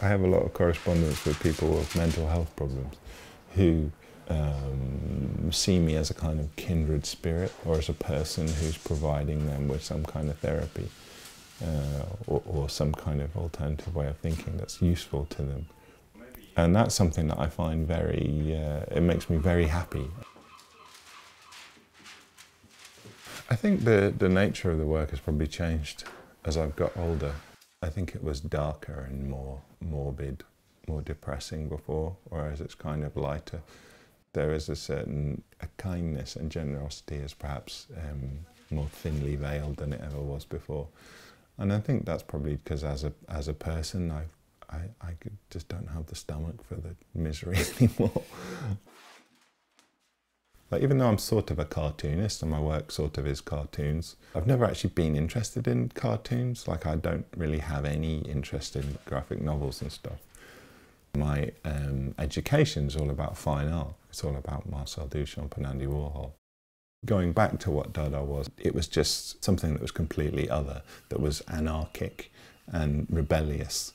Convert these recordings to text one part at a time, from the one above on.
I have a lot of correspondence with people with mental health problems who um, see me as a kind of kindred spirit or as a person who's providing them with some kind of therapy uh, or, or some kind of alternative way of thinking that's useful to them. And that's something that I find very, uh, it makes me very happy. I think the, the nature of the work has probably changed as I've got older. I think it was darker and more morbid, more depressing before, whereas it's kind of lighter. There is a certain a kindness and generosity is perhaps um, more thinly veiled than it ever was before. And I think that's probably because as a, as a person, I've, I, I just don't have the stomach for the misery anymore. Like, even though I'm sort of a cartoonist and my work sort of is cartoons, I've never actually been interested in cartoons. Like, I don't really have any interest in graphic novels and stuff. My um, education is all about fine art. It's all about Marcel Duchamp and Andy Warhol. Going back to what Dada was, it was just something that was completely other, that was anarchic and rebellious,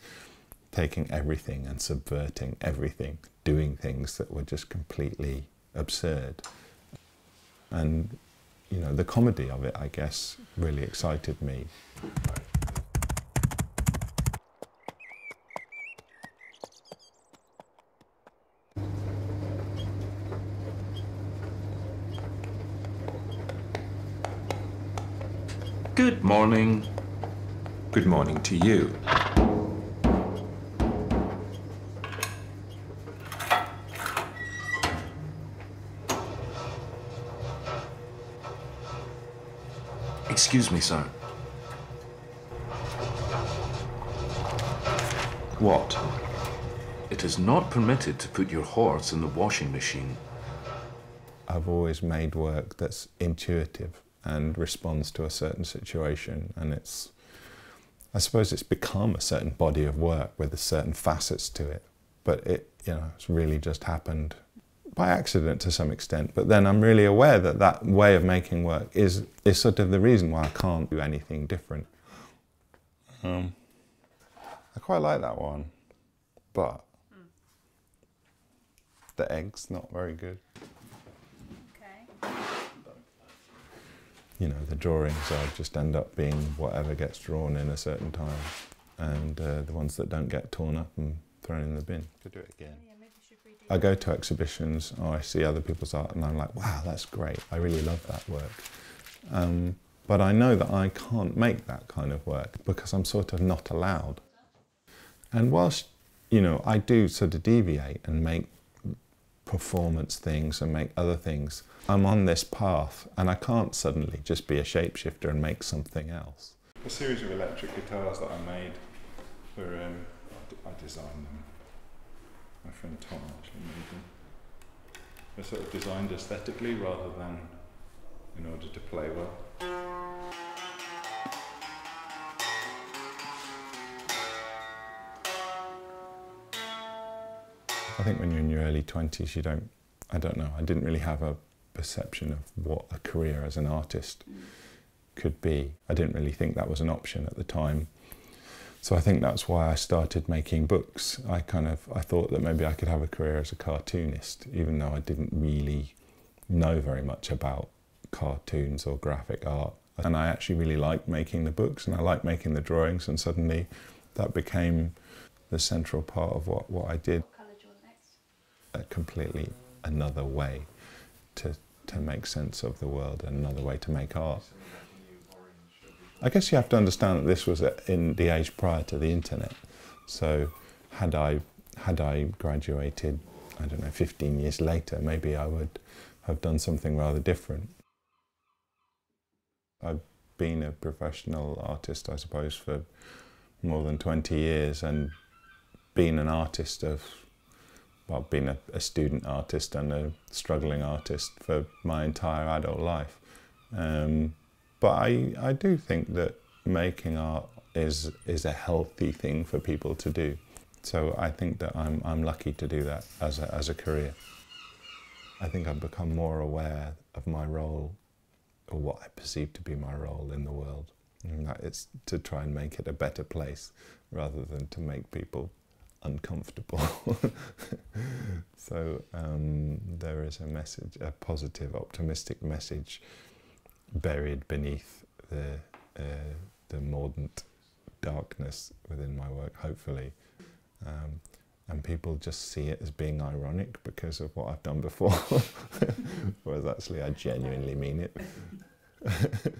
taking everything and subverting everything, doing things that were just completely absurd and you know the comedy of it, I guess, really excited me. Good morning. Good morning to you. Excuse me, sir. What? It is not permitted to put your horse in the washing machine. I've always made work that's intuitive and responds to a certain situation and it's I suppose it's become a certain body of work with a certain facets to it but it you know it's really just happened by accident to some extent, but then I'm really aware that that way of making work is, is sort of the reason why I can't do anything different. Um, I quite like that one, but mm. the egg's not very good. Okay. You know, the drawings I just end up being whatever gets drawn in a certain time, and uh, the ones that don't get torn up and thrown in the bin. Could do it again. I go to exhibitions or I see other people's art and I'm like, wow, that's great. I really love that work. Um, but I know that I can't make that kind of work because I'm sort of not allowed. And whilst, you know, I do sort of deviate and make performance things and make other things, I'm on this path and I can't suddenly just be a shapeshifter and make something else. A series of electric guitars that I made were, um, I designed them my friend Tom actually made them. They're sort of designed aesthetically rather than in order to play well. I think when you're in your early 20s, you don't, I don't know, I didn't really have a perception of what a career as an artist mm. could be. I didn't really think that was an option at the time. So I think that's why I started making books. I kind of I thought that maybe I could have a career as a cartoonist, even though I didn't really know very much about cartoons or graphic art. And I actually really liked making the books and I liked making the drawings and suddenly that became the central part of what, what I did. A uh, completely another way to, to make sense of the world, and another way to make art. I guess you have to understand that this was in the age prior to the internet. So had I had I graduated, I don't know, 15 years later, maybe I would have done something rather different. I've been a professional artist, I suppose, for more than 20 years and been an artist of, well, been a, a student artist and a struggling artist for my entire adult life. Um, but I, I do think that making art is, is a healthy thing for people to do. So I think that I'm, I'm lucky to do that as a, as a career. I think I've become more aware of my role, or what I perceive to be my role in the world. And that it's to try and make it a better place rather than to make people uncomfortable. so um, there is a message, a positive, optimistic message buried beneath the uh, the mordant darkness within my work, hopefully. Um, and people just see it as being ironic because of what I've done before, whereas actually I genuinely mean it.